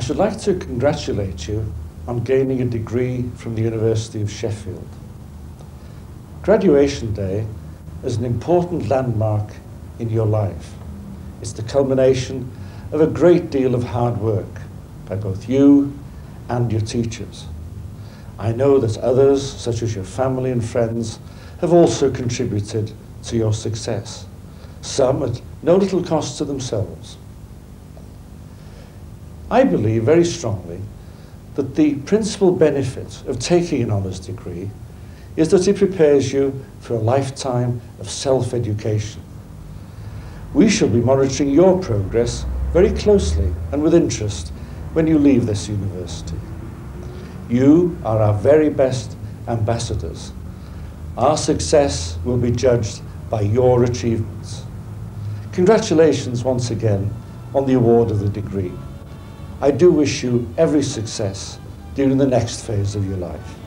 I should like to congratulate you on gaining a degree from the University of Sheffield. Graduation Day is an important landmark in your life. It's the culmination of a great deal of hard work by both you and your teachers. I know that others, such as your family and friends, have also contributed to your success, some at no little cost to themselves. I believe very strongly that the principal benefit of taking an honours degree is that it prepares you for a lifetime of self-education. We shall be monitoring your progress very closely and with interest when you leave this university. You are our very best ambassadors. Our success will be judged by your achievements. Congratulations once again on the award of the degree. I do wish you every success during the next phase of your life.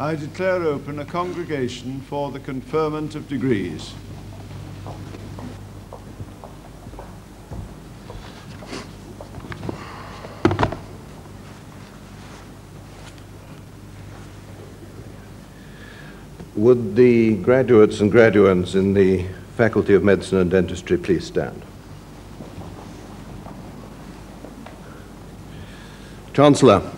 I declare open a congregation for the conferment of degrees. Would the graduates and graduands in the Faculty of Medicine and Dentistry please stand? Chancellor,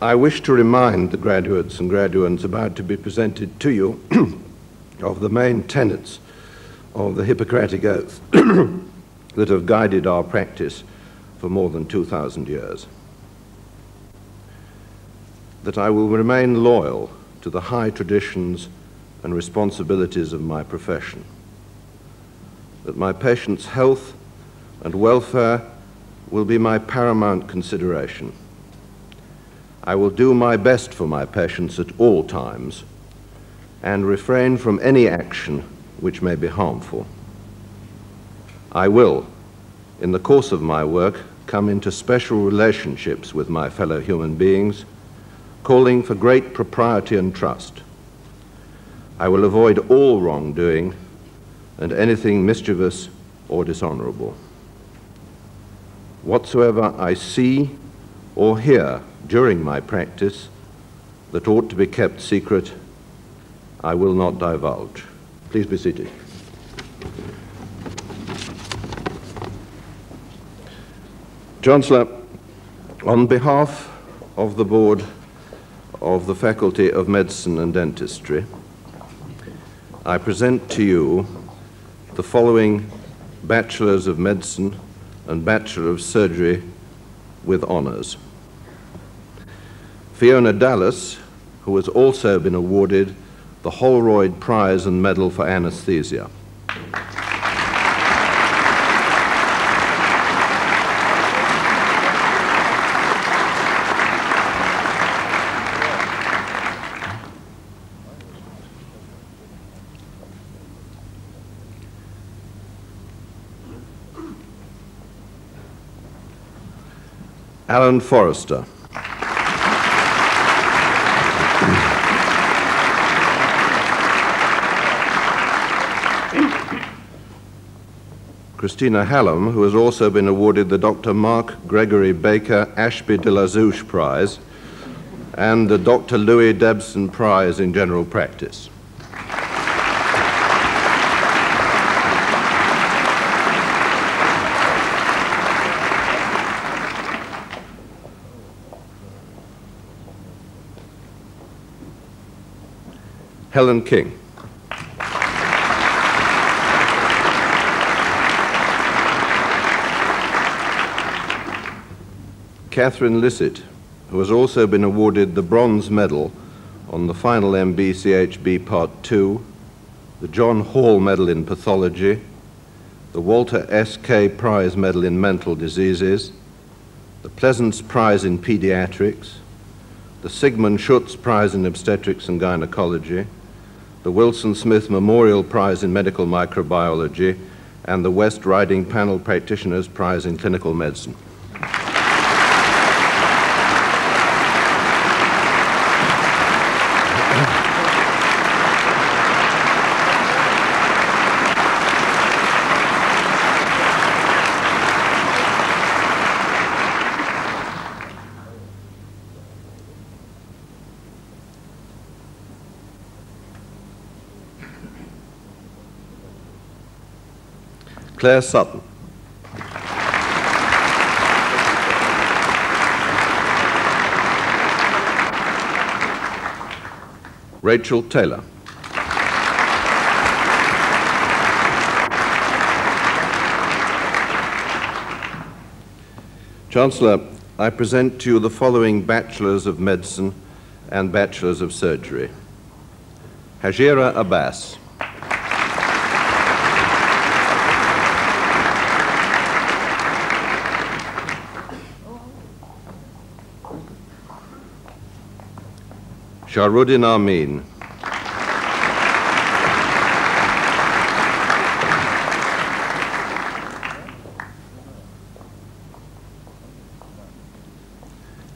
I wish to remind the graduates and graduands about to be presented to you of the main tenets of the Hippocratic Oath that have guided our practice for more than 2,000 years. That I will remain loyal to the high traditions and responsibilities of my profession. That my patients' health and welfare will be my paramount consideration. I will do my best for my patients at all times and refrain from any action which may be harmful. I will, in the course of my work, come into special relationships with my fellow human beings calling for great propriety and trust. I will avoid all wrongdoing and anything mischievous or dishonorable. Whatsoever I see or hear during my practice that ought to be kept secret, I will not divulge. Please be seated. Chancellor, on behalf of the Board of the Faculty of Medicine and Dentistry, I present to you the following Bachelors of Medicine and Bachelor of Surgery with honors. Fiona Dallas, who has also been awarded the Holroyd Prize and Medal for Anesthesia. Alan Forrester. Christina Hallam, who has also been awarded the Dr. Mark Gregory Baker Ashby de la Zouch Prize and the Dr. Louis Debson Prize in General Practice. Helen King. Catherine Lissett, who has also been awarded the Bronze Medal on the final MBCHB Part 2, the John Hall Medal in Pathology, the Walter S.K. Prize Medal in Mental Diseases, the Pleasance Prize in Pediatrics, the Sigmund Schutz Prize in Obstetrics and Gynecology, the Wilson Smith Memorial Prize in Medical Microbiology, and the West Riding Panel Practitioners Prize in Clinical Medicine. Claire Sutton. Rachel Taylor. Chancellor, I present to you the following Bachelors of Medicine and Bachelors of Surgery. Hajira Abbas. Sharuddin Amin.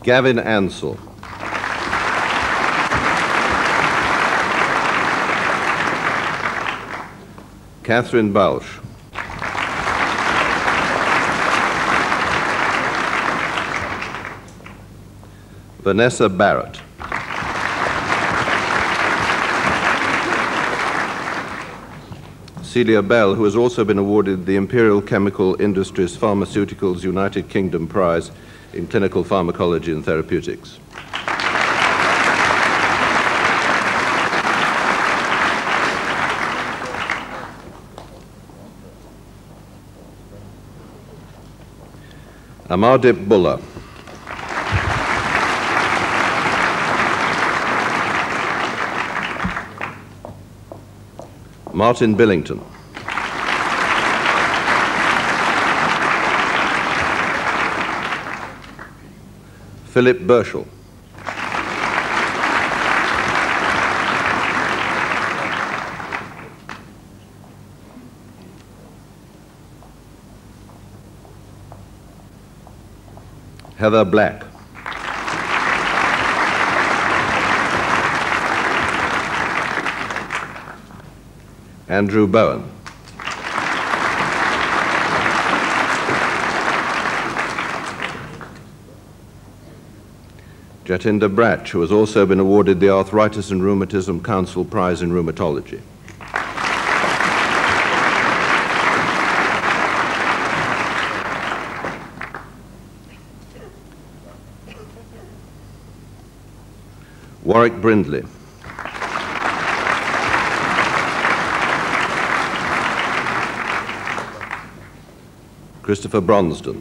Gavin Ansell. Catherine Bausch. Vanessa Barrett. Celia Bell, who has also been awarded the Imperial Chemical Industries Pharmaceuticals United Kingdom Prize in Clinical Pharmacology and Therapeutics. Amardeep Bulla. Martin Billington. Philip Burchell. Heather Black. Andrew Bowen. Jatinder Brach, who has also been awarded the Arthritis and Rheumatism Council Prize in Rheumatology. Warwick Brindley. Christopher Bronsden.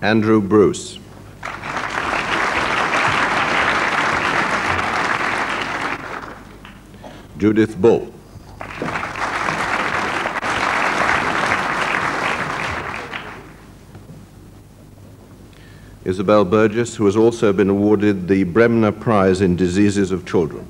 Andrew Bruce. Judith Bull. Isabel Burgess, who has also been awarded the Bremner Prize in Diseases of Children.